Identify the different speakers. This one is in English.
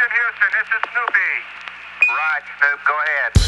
Speaker 1: Houston, Houston, this is Snoopy.
Speaker 2: Right, Snoop, go ahead.